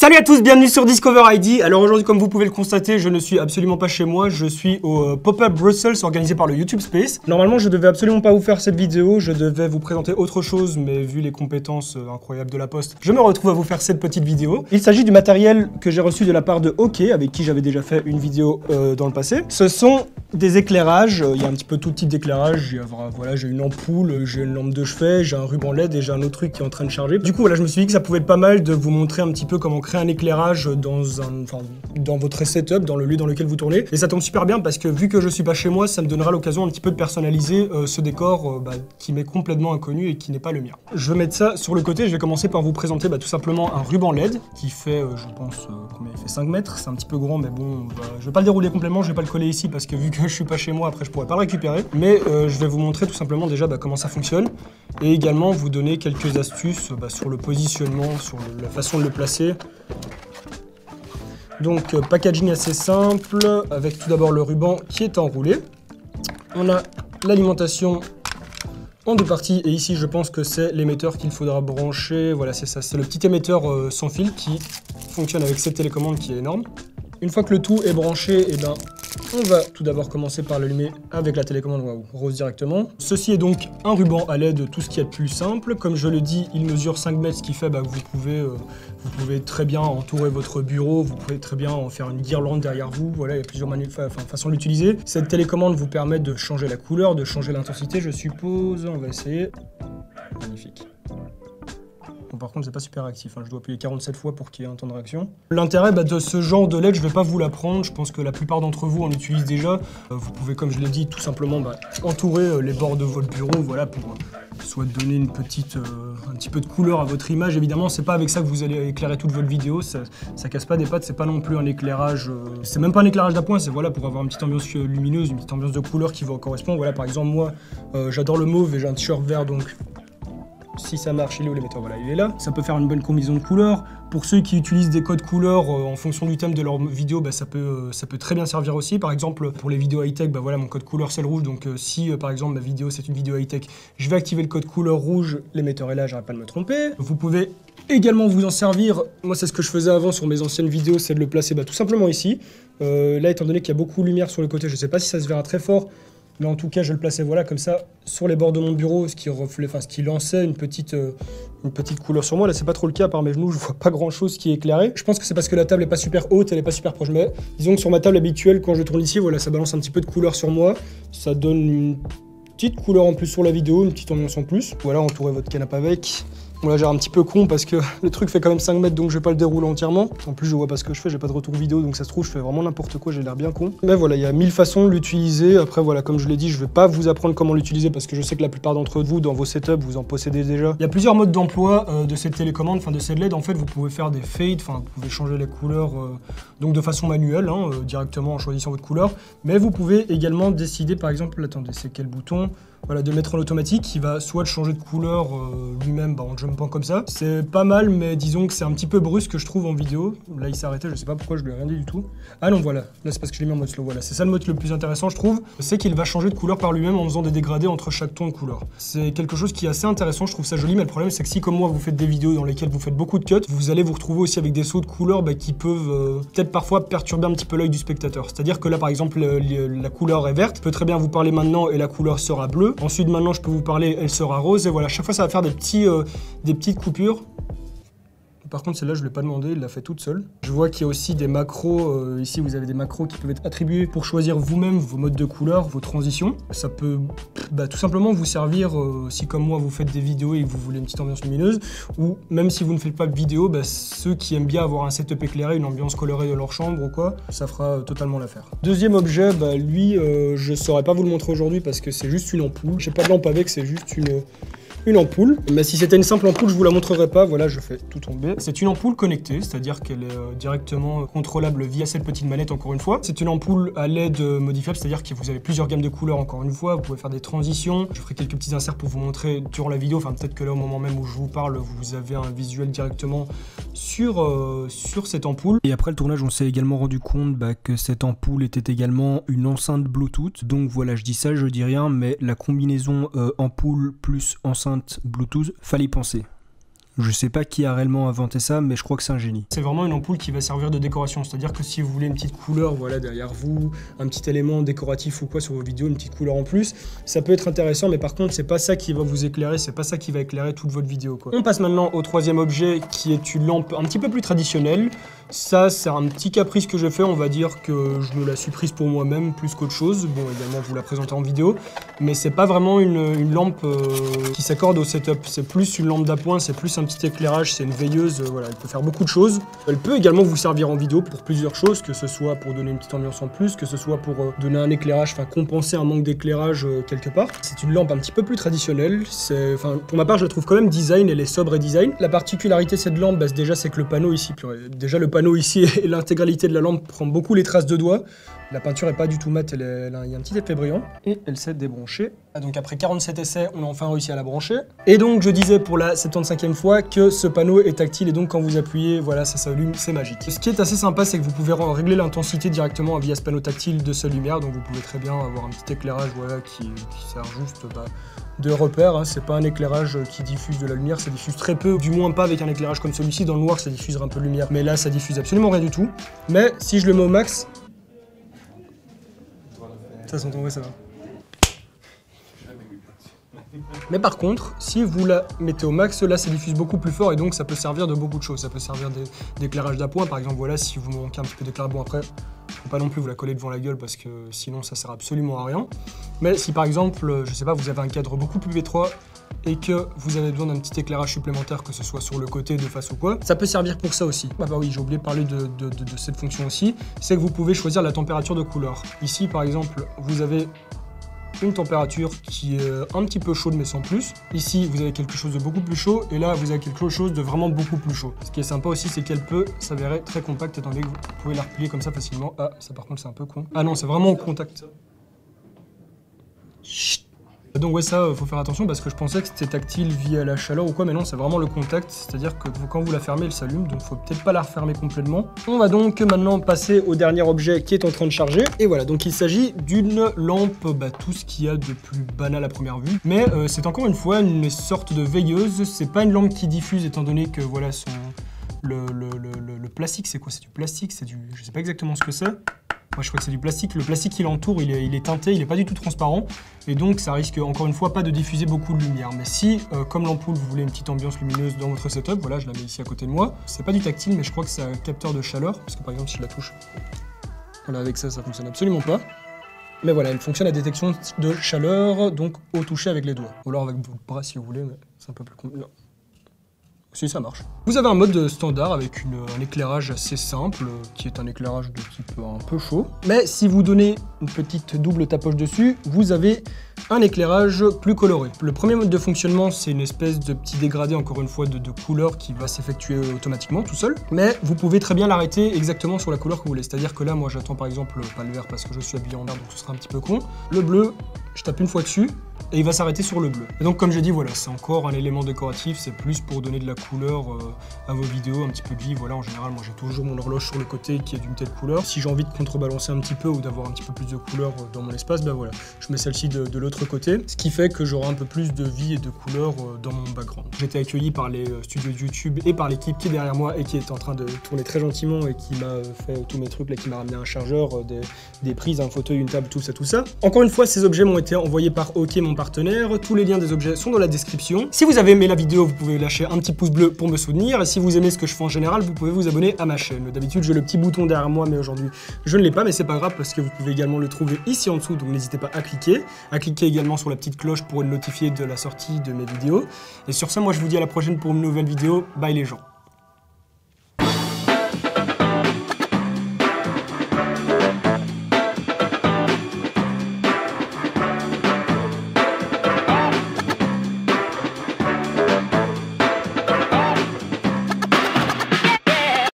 Salut à tous, bienvenue sur Discover ID. Alors aujourd'hui, comme vous pouvez le constater, je ne suis absolument pas chez moi, je suis au euh, Pop-Up Brussels organisé par le YouTube Space. Normalement, je devais absolument pas vous faire cette vidéo, je devais vous présenter autre chose, mais vu les compétences euh, incroyables de la Poste, je me retrouve à vous faire cette petite vidéo. Il s'agit du matériel que j'ai reçu de la part de OK, avec qui j'avais déjà fait une vidéo euh, dans le passé. Ce sont des éclairages, il y a un petit peu tout type d'éclairage, voilà, j'ai une ampoule, j'ai une lampe de chevet, j'ai un ruban LED et j'ai un autre truc qui est en train de charger. Du coup, voilà, je me suis dit que ça pouvait être pas mal de vous montrer un petit peu comment créer un éclairage dans, un, dans votre setup, dans le lieu dans lequel vous tournez. Et ça tombe super bien parce que vu que je suis pas chez moi, ça me donnera l'occasion un petit peu de personnaliser euh, ce décor euh, bah, qui m'est complètement inconnu et qui n'est pas le mien. Je vais mettre ça sur le côté, je vais commencer par vous présenter bah, tout simplement un ruban LED qui fait, euh, je pense, combien il fait? 5 mètres, c'est un petit peu grand mais bon, bah, je vais pas le dérouler complètement, je vais pas le coller ici parce que vu que je suis pas chez moi, après je pourrais pas le récupérer. Mais je vais vous montrer tout simplement déjà comment ça fonctionne et également vous donner quelques astuces sur le positionnement, sur la façon de le placer. Donc euh, packaging assez simple, avec tout d'abord le ruban qui est enroulé. On a l'alimentation en deux parties, et ici je pense que c'est l'émetteur qu'il faudra brancher. Voilà, c'est ça, c'est le petit émetteur euh, sans fil qui fonctionne avec cette télécommande qui est énorme. Une fois que le tout est branché, et eh ben, on va tout d'abord commencer par l'allumer avec la télécommande rose directement. Ceci est donc un ruban à l'aide de tout ce qui est plus simple. Comme je le dis, il mesure 5 mètres, ce qui fait bah, que vous pouvez, euh, vous pouvez très bien entourer votre bureau, vous pouvez très bien en faire une guirlande derrière vous. Voilà, il y a plusieurs façons de l'utiliser. Cette télécommande vous permet de changer la couleur, de changer l'intensité, je suppose. On va essayer. Magnifique par contre, c'est pas super actif. Hein. Je dois appuyer 47 fois pour qu'il y ait un temps de réaction. L'intérêt bah, de ce genre de LED, je vais pas vous l'apprendre. Je pense que la plupart d'entre vous en utilisent déjà. Euh, vous pouvez, comme je l'ai dit, tout simplement bah, entourer euh, les bords de votre bureau, voilà, pour euh, soit donner une petite, un petit peu de couleur à votre image. Évidemment, c'est pas avec ça que vous allez éclairer toute votre vidéo. Ça, ça casse pas des pattes. C'est pas non plus un éclairage. c'est même pas un éclairage d'appoint. C'est voilà pour avoir une petite ambiance lumineuse, une petite ambiance de couleur qui va correspondre. Voilà, par exemple, moi, j'adore le mauve et j'ai un t-shirt vert, donc si ça marche, il est où l'émetteur? Voilà, il est là. Ça peut faire une bonne combinaison de couleurs. Pour ceux qui utilisent des codes couleurs euh, en fonction du thème de leur vidéo, bah, ça, peut, euh, ça peut très bien servir aussi. Par exemple, pour les vidéos high-tech, bah, voilà, mon code couleur c'est le rouge. Donc euh, si par exemple ma vidéo c'est une vidéo high-tech, je vais activer le code couleur rouge, l'émetteur est là, j'arrête pas de me tromper. Vous pouvez également vous en servir. Moi, c'est ce que je faisais avant sur mes anciennes vidéos, c'est de le placer bah, tout simplement ici. là, étant donné qu'il y a beaucoup de lumière sur le côté, je ne sais pas si ça se verra très fort, mais en tout cas, je le plaçais voilà comme ça sur les bords de mon bureau, ce qui qui lançait une petite, euh, une petite couleur sur moi. Là, c'est pas trop le cas par mes genoux, je vois pas grand chose qui est éclairé. Je pense que c'est parce que la table est pas super haute, elle est pas super proche. Mais disons que sur ma table habituelle, quand je tourne ici, voilà, ça balance un petit peu de couleur sur moi. Ça donne une petite couleur en plus sur la vidéo, une petite ambiance en plus. Voilà, entourez votre canapé avec. Bon là j'ai un petit peu con parce que le truc fait quand même 5 mètres donc je vais pas le dérouler entièrement. En plus je vois pas ce que je fais, j'ai pas de retour vidéo donc ça se trouve je fais vraiment n'importe quoi, j'ai l'air bien con. Mais voilà, il y a mille façons de l'utiliser. Après voilà, comme je l'ai dit, je vais pas vous apprendre comment l'utiliser parce que je sais que la plupart d'entre vous dans vos setups vous en possédez déjà. Il y a plusieurs modes d'emploi euh, de cette télécommande, enfin de cette LED. En fait vous pouvez faire des fades, enfin vous pouvez changer les couleurs euh, donc de façon manuelle, hein, euh, directement en choisissant votre couleur. Mais vous pouvez également décider par exemple, attendez c'est quel bouton? Voilà, de mettre en automatique, qui va soit changer de couleur lui-même bah, en jumpant comme ça. C'est pas mal, mais disons que c'est un petit peu brusque que je trouve en vidéo. Là, il s'est arrêté, je sais pas pourquoi je lui ai rien dit du tout. Ah non, voilà, là c'est parce que je l'ai mis en mode slow. Voilà, c'est ça le mode le plus intéressant, je trouve. C'est qu'il va changer de couleur par lui-même en faisant des dégradés entre chaque ton de couleur. C'est quelque chose qui est assez intéressant, je trouve ça joli, mais le problème c'est que si, comme moi, vous faites des vidéos dans lesquelles vous faites beaucoup de cuts, vous allez vous retrouver aussi avec des sauts de couleur bah, qui peuvent euh, peut-être parfois perturber un petit peu l'œil du spectateur. C'est-à-dire que là, par exemple, la couleur est verte, je peux très bien vous parler maintenant et la couleur sera bleue. Ensuite, maintenant, je peux vous parler, elle sera rose. Et voilà, chaque fois, ça va faire des, petits, euh, des petites coupures par contre, celle-là, je ne l'ai pas demandé, il l'a fait toute seule. Je vois qu'il y a aussi des macros. Euh, ici, vous avez des macros qui peuvent être attribués pour choisir vous-même vos modes de couleur, vos transitions. Ça peut bah, tout simplement vous servir euh, si, comme moi, vous faites des vidéos et vous voulez une petite ambiance lumineuse. Ou même si vous ne faites pas de vidéo, bah, ceux qui aiment bien avoir un setup éclairé, une ambiance colorée de leur chambre ou quoi, ça fera totalement l'affaire. Deuxième objet, bah, lui, euh, je ne saurais pas vous le montrer aujourd'hui parce que c'est juste une ampoule. J'ai pas de lampe avec, c'est juste une une ampoule. Mais si c'était une simple ampoule, je vous la montrerai pas. Voilà, je fais tout tomber. C'est une ampoule connectée, c'est-à-dire qu'elle est euh, directement contrôlable via cette petite manette, encore une fois. C'est une ampoule à LED modifiable, c'est-à-dire que vous avez plusieurs gammes de couleurs, encore une fois. Vous pouvez faire des transitions. Je ferai quelques petits inserts pour vous montrer durant la vidéo. Enfin, peut-être que là, au moment même où je vous parle, vous avez un visuel directement sur, euh, sur cette ampoule. Et après le tournage, on s'est également rendu compte bah, que cette ampoule était également une enceinte Bluetooth. Donc voilà, je dis ça, je dis rien, mais la combinaison euh, ampoule plus enceinte Bluetooth, fallait y penser. Je sais pas qui a réellement inventé ça, mais je crois que c'est un génie. C'est vraiment une ampoule qui va servir de décoration, c'est-à-dire que si vous voulez une petite couleur voilà, derrière vous, un petit élément décoratif ou quoi sur vos vidéos, une petite couleur en plus, ça peut être intéressant, mais par contre c'est pas ça qui va vous éclairer, c'est pas ça qui va éclairer toute votre vidéo. On passe maintenant au troisième objet qui est une lampe un petit peu plus traditionnelle. Ça, c'est un petit caprice que je fais, on va dire que je me la suis prise pour moi-même plus qu'autre chose. Bon, également, vous la présentez en vidéo, mais c'est pas vraiment une, lampe euh, qui s'accorde au setup. C'est plus une lampe d'appoint, c'est plus un petit éclairage, c'est une veilleuse, euh, voilà, elle peut faire beaucoup de choses. Elle peut également vous servir en vidéo pour plusieurs choses, que ce soit pour donner une petite ambiance en plus, que ce soit pour euh, donner un éclairage, enfin compenser un manque d'éclairage quelque part. C'est une lampe un petit peu plus traditionnelle, pour ma part, je la trouve quand même design, elle est sobre et design. La particularité de cette lampe, bah, déjà, c'est que le panneau ici, déjà le panneau panneau ici et l'intégralité de la lampe prend beaucoup les traces de doigts. La peinture est pas du tout mate, il y a un petit effet brillant. Et elle s'est débranchée. Ah, donc après 47 essais, on a enfin réussi à la brancher. Et donc je disais pour la 75e fois que ce panneau est tactile et donc quand vous appuyez, voilà, ça s'allume, c'est magique. Ce qui est assez sympa, c'est que vous pouvez régler l'intensité directement via ce panneau tactile de seule lumière. Donc vous pouvez très bien avoir un petit éclairage voilà, qui, sert juste bah, de repère. Hein. C'est pas un éclairage qui diffuse de la lumière, ça diffuse très peu, du moins pas avec un éclairage comme celui-ci. Dans le noir, ça diffusera un peu de lumière, mais là, ça diffuse absolument rien du tout. Mais si je le mets au max, ça ça va. Mais par contre, si vous la mettez au max, là ça diffuse beaucoup plus fort et donc ça peut servir de beaucoup de choses. Ça peut servir d'éclairage d'appoint, par exemple, voilà, si vous manquez un petit peu d'éclairage, bon après, faut pas non plus vous la coller devant la gueule parce que sinon ça sert absolument à rien. Mais si par exemple, je sais pas, vous avez un cadre beaucoup plus étroit et que vous avez besoin d'un petit éclairage supplémentaire, que ce soit sur le côté, de face ou quoi, ça peut servir pour ça aussi. Ah bah oui, j'ai oublié de parler de, cette fonction aussi, c'est que vous pouvez choisir la température de couleur. Ici par exemple, vous avez une température qui est un petit peu chaude mais sans plus. Ici, vous avez quelque chose de beaucoup plus chaud et là, vous avez quelque chose de vraiment beaucoup plus chaud. Ce qui est sympa aussi, c'est qu'elle peut s'avérer très compacte étant donné que vous pouvez la replier comme ça facilement. Ah, ça par contre, c'est un peu con. Ah non, c'est vraiment au contact. Donc ouais ça, faut faire attention parce que je pensais que c'était tactile via la chaleur ou quoi, mais non, c'est vraiment le contact, c'est-à-dire que quand vous la fermez, elle s'allume, donc faut peut-être pas la refermer complètement. On va donc maintenant passer au dernier objet qui est en train de charger. Et voilà, donc il s'agit d'une lampe, bah, tout ce qu'il y a de plus banal à première vue, mais euh, c'est encore une fois une sorte de veilleuse, c'est pas une lampe qui diffuse étant donné que voilà son... Le, le, le, le plastique, c'est quoi? C'est du plastique, c'est du... je sais pas exactement ce que c'est. Moi, je crois que c'est du plastique. Le plastique qui l'entoure, il est, teinté, il n'est pas du tout transparent. Et donc, ça risque, encore une fois, pas de diffuser beaucoup de lumière. Mais si, euh, comme l'ampoule, vous voulez une petite ambiance lumineuse dans votre setup, voilà, je la mets ici à côté de moi. C'est pas du tactile, mais je crois que c'est un capteur de chaleur. Parce que, par exemple, si je la touche, voilà, avec ça, ça fonctionne absolument pas. Mais voilà, elle fonctionne à détection de chaleur, donc au toucher avec les doigts. Ou alors avec votre bras si vous voulez, mais c'est un peu plus compliqué. Si ça marche. Vous avez un mode standard avec un éclairage assez simple, qui est un éclairage de type un peu chaud. Mais si vous donnez une petite double tapoche dessus, vous avez un éclairage plus coloré. Le premier mode de fonctionnement, c'est une espèce de petit dégradé, encore une fois, de, de couleur qui va s'effectuer automatiquement tout seul. Mais vous pouvez très bien l'arrêter exactement sur la couleur que vous voulez. C'est-à-dire que là, moi, j'attends par exemple pas le vert parce que je suis habillé en vert, donc ce sera un petit peu con. Le bleu, je tape une fois dessus, et il va s'arrêter sur le bleu. Et donc comme je dis, voilà, c'est encore un élément décoratif, c'est plus pour donner de la couleur euh, à vos vidéos, un petit peu de vie. Voilà, en général, moi j'ai toujours mon horloge sur le côté qui est d'une telle couleur. Si j'ai envie de contrebalancer un petit peu ou d'avoir un petit peu plus de couleur euh, dans mon espace, ben voilà, je mets celle-ci de, l'autre côté, ce qui fait que j'aurai un peu plus de vie et de couleur euh, dans mon background. J'ai été accueilli par les studios de YouTube et par l'équipe qui est derrière moi et qui est en train de tourner très gentiment et qui m'a fait tous mes trucs, là, qui m'a ramené un chargeur, des, des, prises, un fauteuil, une table, tout ça, tout ça. Encore une fois, ces objets m'ont été envoyés par OK, mon partenaire. Tous les liens des objets sont dans la description. Si vous avez aimé la vidéo, vous pouvez lâcher un petit pouce bleu pour me soutenir. Et si vous aimez ce que je fais en général, vous pouvez vous abonner à ma chaîne. D'habitude, j'ai le petit bouton derrière moi, mais aujourd'hui, je ne l'ai pas. Mais c'est pas grave parce que vous pouvez également le trouver ici en dessous. Donc n'hésitez pas à cliquer. À cliquer également sur la petite cloche pour être notifié de la sortie de mes vidéos. Et sur ce, moi, je vous dis à la prochaine pour une nouvelle vidéo. Bye les gens.